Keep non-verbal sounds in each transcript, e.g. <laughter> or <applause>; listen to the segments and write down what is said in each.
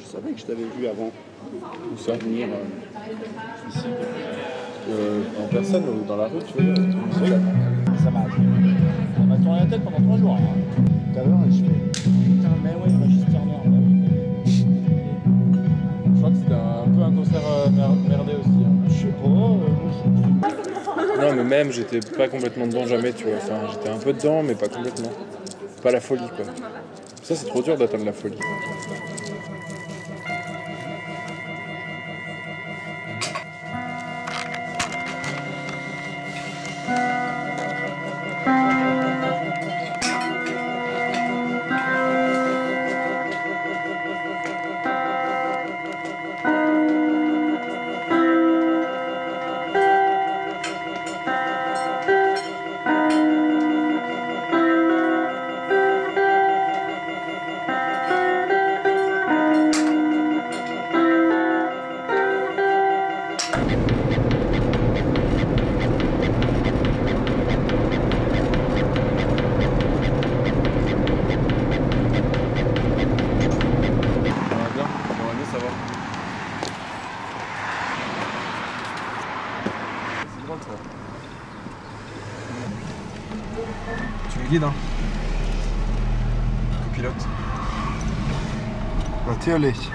Je savais que je t'avais vu avant. Où ça Venir euh, ici. Euh, En personne ou dans la rue, tu veux Oui. Ça m'a ça m'a tourné la tête pendant trois jours. hein. Tout à l'heure, je même, j'étais pas complètement dedans jamais, tu vois. Enfin, j'étais un peu dedans, mais pas complètement. Pas la folie, quoi. Ça, c'est trop dur d'atteindre la folie. Guides, hein Pilote. Natürlich.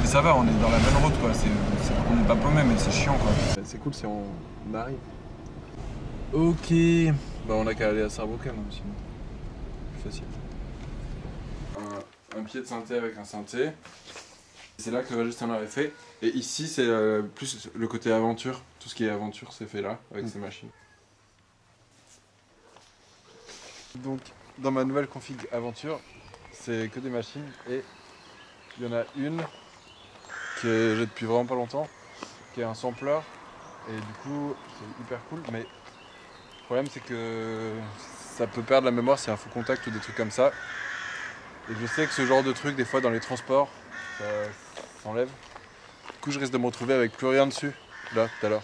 Mais ça va, on est dans la bonne route, quoi. C'est, c'est- on n'est pas paumé, mais c'est chiant, quoi. C'est cool si on arrive. Ok. Bah, on a qu'à aller à Saarbrücken, hein, sinon. Plus facile. Un, un pied de synthé avec un synthé. C'est là que Régis avait fait. Et ici, c'est euh, plus le côté aventure. Tout ce qui est aventure, c'est fait là, avec ces machines. Donc, dans ma nouvelle config aventure, c'est que des machines. Et il y en a une que j'ai depuis vraiment pas longtemps, qui est un sampler. Et du coup, c'est hyper cool. Mais le problème, c'est que ça peut perdre la mémoire a un faux contact ou des trucs comme ça. Et je sais que ce genre de truc, des fois dans les transports, ça s'enlève. Du coup, je risque de me retrouver avec plus rien dessus, là, tout à l'heure.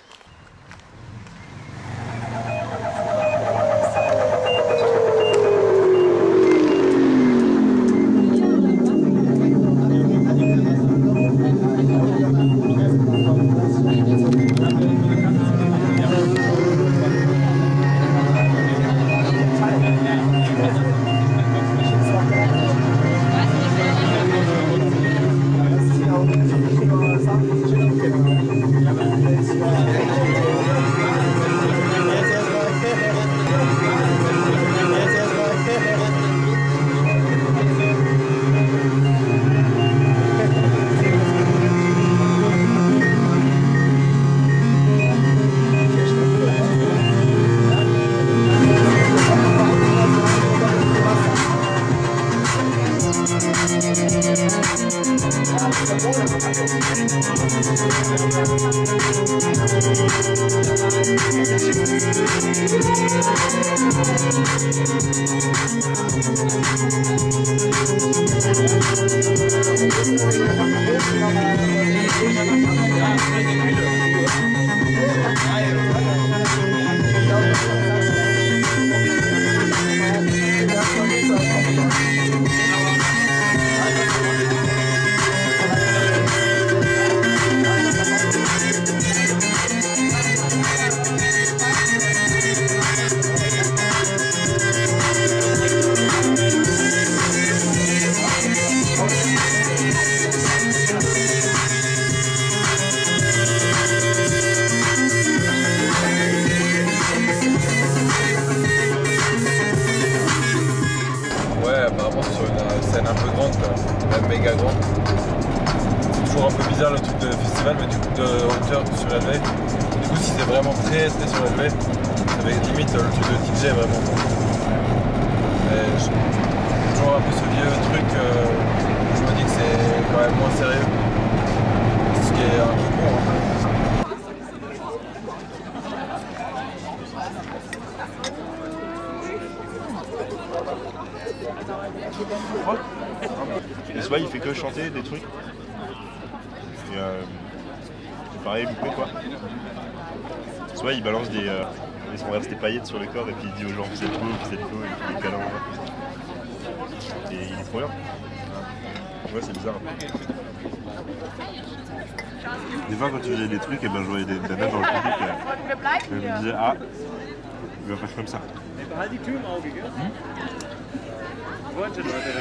Il chanter des trucs. Et euh, pareil, loupé quoi. Soit il balance des. Euh, il renverse des paillettes sur le corps et puis il dit aux gens vous êtes beau, vous êtes beau, et il fait des câlins. Et il est trop bien. Ouais, c'est bizarre. Des fois, quand tu faisais des trucs, et ben, je voyais des nanas dans le public. Et, et je me disais, ah, il va faire comme ça.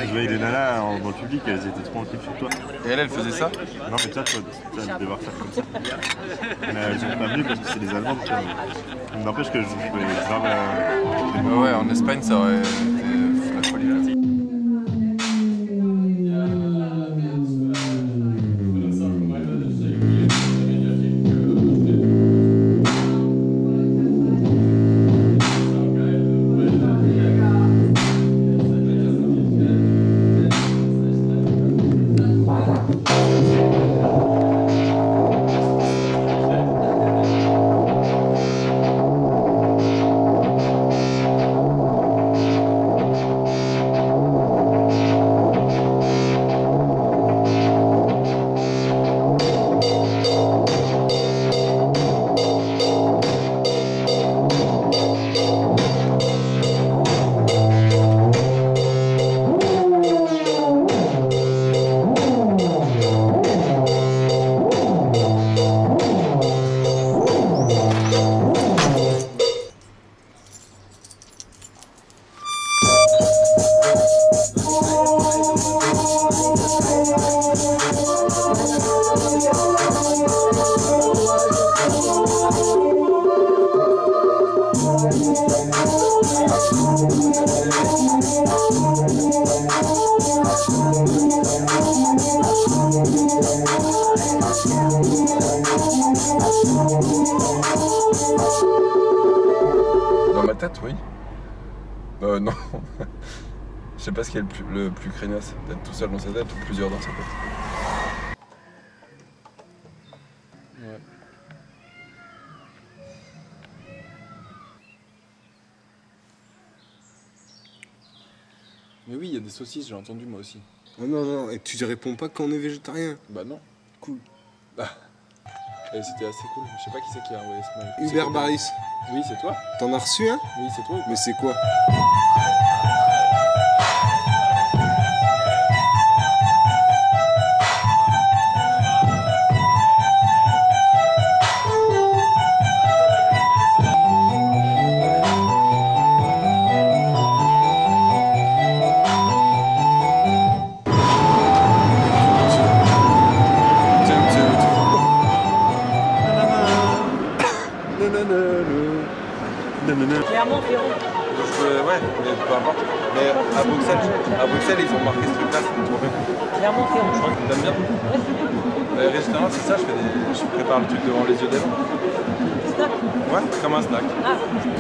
Je voyais des nanas en- dans le public, elles étaient trop sur toi. Et elle, elle faisait ça Non, mais ça, tu vas devoir faire comme ça. Mais elles sont pas venues parce que c'est des Allemandes. N'empêche que je pouvais grave. euh, Ouais, en Espagne, ça aurait Non. <laughs> Je sais pas ce qui est le plus, le plus craignos, d'être tout seul dans sa tête ou plusieurs dans sa tête. Ouais. Mais oui, il y a des saucisses, j'ai entendu moi aussi. Oh non, non, et tu réponds pas qu'on est végétarien. Bah non. Cool. Bah. <laughs> Et c'était assez cool. Je sais pas qui c'est qui a envoyé ce mail. Hubert Baris. Oui, c'est toi. T'en as reçu un? Oui, c'est toi. Mais c'est quoi? Bruxelles, à Bruxelles, ils ont marqué ce truc-là, c'est trop bien. Je crois que t'aimes bien. Euh, restaurant, c'est ça, je, fais des... je prépare le truc devant les yeux des gens. Snack. Ouais, comme un snack. Ah,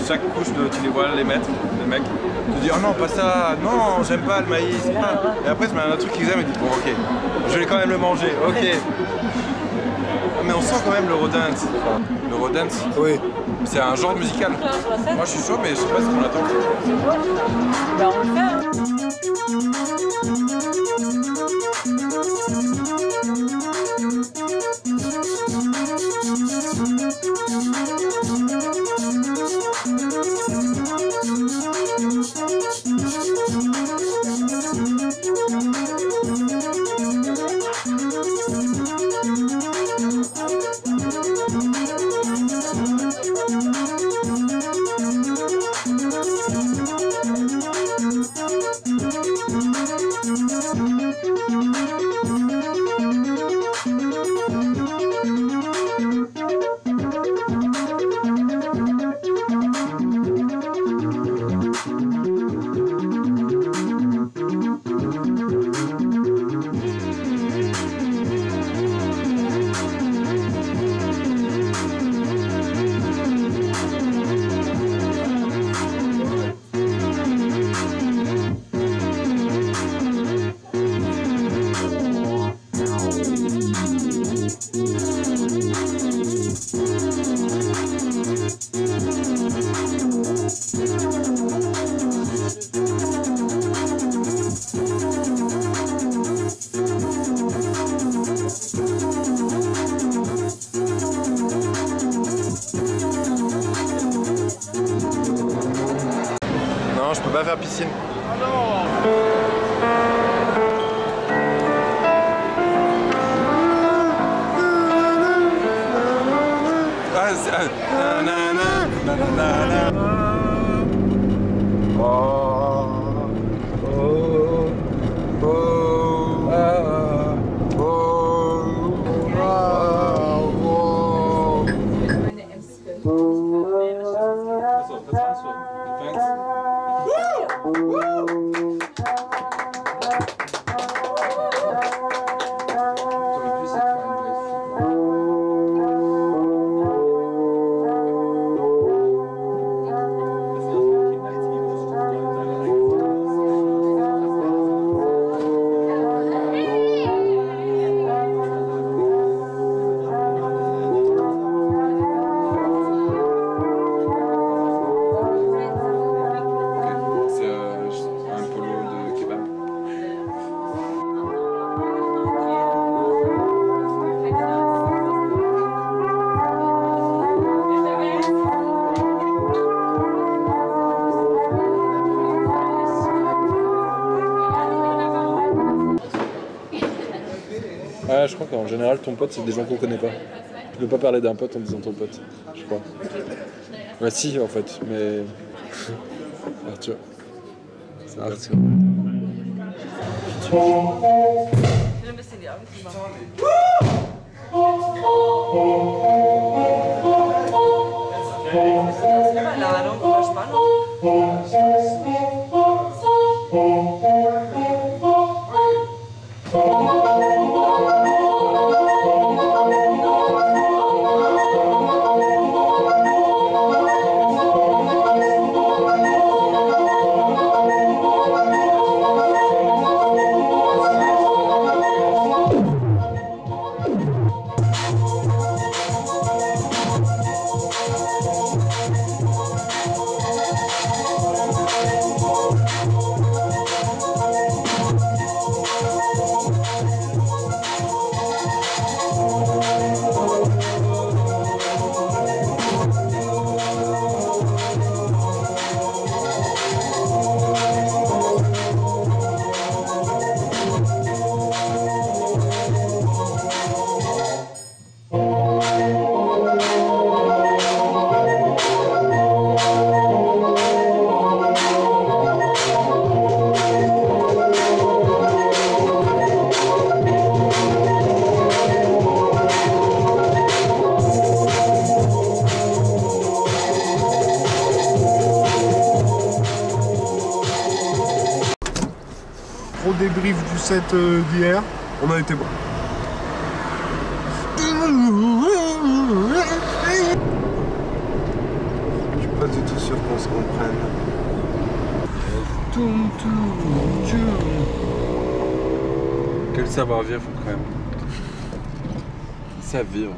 Chaque couche, de, tu les vois les mettre, les mecs. Tu dis, oh non, pas ça, non, j'aime pas le maïs. Ah. Et après, tu mets un autre truc qu'ils aiment et dis, bon, ok, je vais quand même le manger, ok. Mais on sent quand même l'Eurodance. L'Eurodance, Oui. c'est un genre musical. Moi, je suis chaud, mais je sais pas ce qu'on attend. Piscine. Ah, ah, nanana, nanana. Oh, oh, oh, ah, Qu'en général, ton pote, c'est des gens qu'on connaît pas. Tu peux pas parler d'un pote en disant ton pote, je crois. Bah si, en fait, mais... <laughs> Arthur. C'est Arthur. ein bisschen débrief du set euh, d'hier. On a été bon. Je suis pas du tout sûr qu'on se comprenne. Quel savoir-vivre quand même. Ça vivre.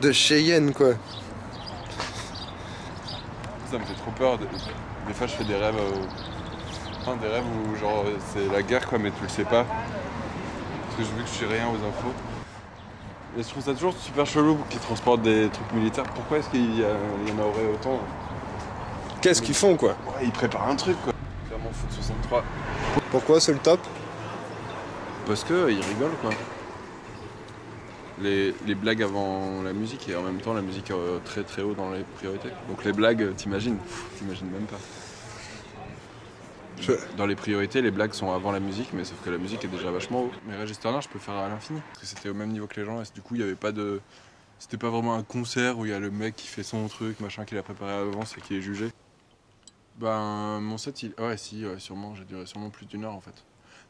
De Cheyenne quoi. Ça me fait trop peur. Des, des fois, je fais des rêves. euh, des rêves où, genre, c'est la guerre, quoi, mais tu le sais pas. Parce que j'ai vu que je suis rien aux infos. Et je trouve ça toujours super chelou qu'ils transportent des trucs militaires. Pourquoi est-ce qu'il y, en aurait autant Qu'est-ce qu'ils font quoi? Ouais, ils préparent un truc, quoi. Clairement, foot 63. Pourquoi c'est le top? Parce que ils rigolent, quoi. Les, les blagues avant la musique et en même temps la musique euh, très très haut dans les priorités. Donc les blagues, t'imagines? T'imagines même pas. Je- Dans les priorités, les blagues sont avant la musique, mais sauf que la musique est déjà vachement haut. Mais Régis Turner, je peux faire à l'infini. Parce que c'était au même niveau que les gens, et du coup, il y avait pas de. C'était pas vraiment un concert où il y a le mec qui fait son truc, machin, qu'il a préparé à l'avance et qui est jugé. Ben, mon set, il... ouais, si, ouais, sûrement, j'ai duré sûrement plus d'une heure en fait.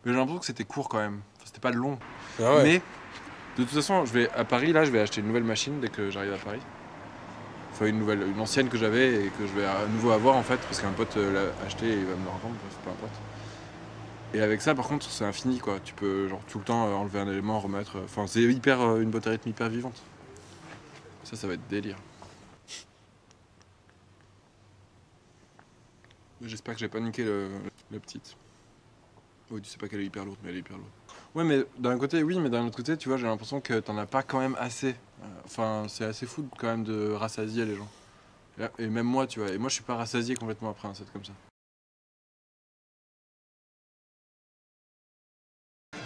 Mais j'ai l'impression que c'était court quand même. Enfin, c'était pas long. Ah ouais. Mais, de toute façon, je vais à Paris, là, je vais acheter une nouvelle machine dès que j'arrive à Paris. Une nouvelle, une ancienne que j'avais et que je vais à nouveau avoir en fait, parce qu'un pote euh, l'a acheté et il va me le revendre, bref, peu importe. Et avec ça, par contre, c'est infini quoi. Tu peux, genre, tout le temps euh, enlever un élément, remettre. euh, Enfin, c'est hyper, une boîte à rythme hyper vivante. Ça, ça va être délire. J'espère que j'ai pas niqué le, la petite. Oui, tu sais pas qu'elle est hyper lourde, mais elle est hyper lourde. Ouais, mais d'un côté, oui, mais d'un autre côté, tu vois, j'ai l'impression que t'en as pas quand même assez. Euh, enfin, c'est assez fou quand même de rassasier les gens. Et même moi, tu vois. Et moi, je suis pas rassasié complètement après hein, un set comme ça.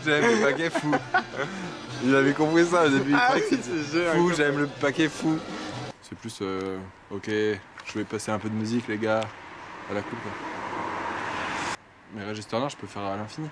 J'aime le paquet fou. <laughs> Il avait compris ça au début. Ah oui, fou, j'aime le paquet fou. C'est plus, euh, ok, je vais passer un peu de musique, les gars. À la coupe. quoi. Mais Register je peux faire à l'infini.